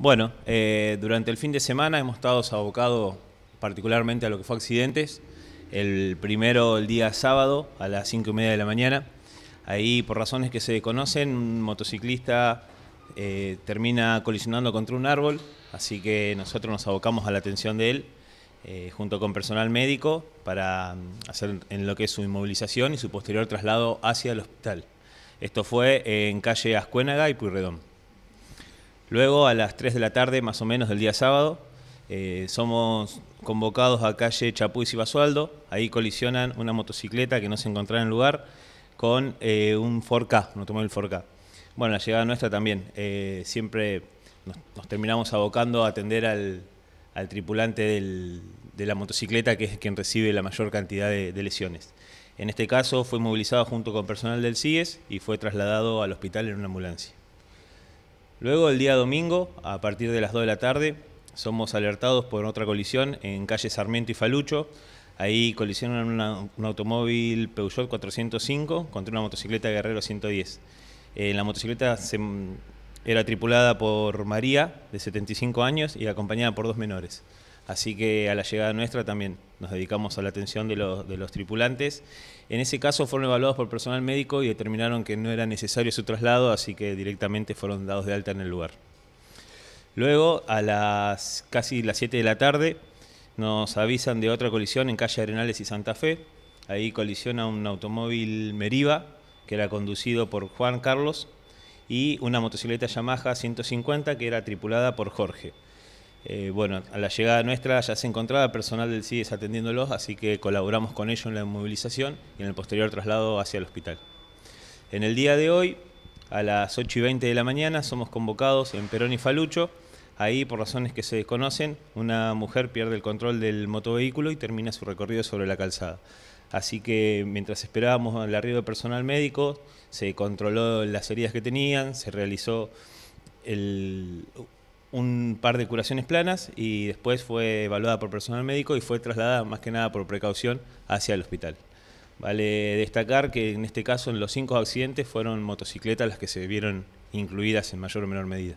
Bueno, eh, durante el fin de semana hemos estado abocados particularmente a lo que fue accidentes. El primero el día sábado a las 5 y media de la mañana. Ahí, por razones que se conocen, un motociclista eh, termina colisionando contra un árbol, así que nosotros nos abocamos a la atención de él, eh, junto con personal médico, para mm, hacer en lo que es su inmovilización y su posterior traslado hacia el hospital. Esto fue en calle Ascuénaga y Puyredón. Luego, a las 3 de la tarde, más o menos del día sábado, eh, somos convocados a calle Chapuis y Basualdo. Ahí colisionan una motocicleta que no se encontraba en el lugar con eh, un 4K, un automóvil 4K. Bueno, la llegada nuestra también. Eh, siempre nos, terminamos abocando a atender al, tripulante de la motocicleta, que es quien recibe la mayor cantidad de, lesiones. En este caso fue movilizado junto con personal del CIES y fue trasladado al hospital en una ambulancia. Luego, el día domingo, a partir de las 2 de la tarde, somos alertados por otra colisión en calle Sarmiento y Falucho. Ahí colisionan un automóvil Peugeot 405 contra una motocicleta Guerrero 110. Eh, la motocicleta era tripulada por María, de 75 años, y acompañada por dos menores. Así que a la llegada nuestra también nos dedicamos a la atención de los, tripulantes. En ese caso fueron evaluados por personal médico y determinaron que no era necesario su traslado, así que directamente fueron dados de alta en el lugar. Luego, a las casi las 7 de la tarde, nos avisan de otra colisión en calle Arenales y Santa Fe. Ahí colisiona un automóvil Meriva, que era conducido por Juan Carlos, y una motocicleta Yamaha 150 que era tripulada por Jorge. Eh, bueno, a la llegada nuestra ya se encontraba personal del CIES atendiéndolos, así que colaboramos con ellos en la movilización y en el posterior traslado hacia el hospital. En el día de hoy, a las 8 y 20 de la mañana, somos convocados en Perón y Falucho. Ahí, por razones que se desconocen, una mujer pierde el control del motovehículo y termina su recorrido sobre la calzada. Así que mientras esperábamos el arribo de personal médico, se controló las heridas que tenían, se realizó el, un par de curaciones planas y después fue evaluada por personal médico y fue trasladada más que nada por precaución hacia el hospital. Vale destacar que en este caso en los cinco accidentes fueron motocicletas las que se vieron incluidas en mayor o menor medida.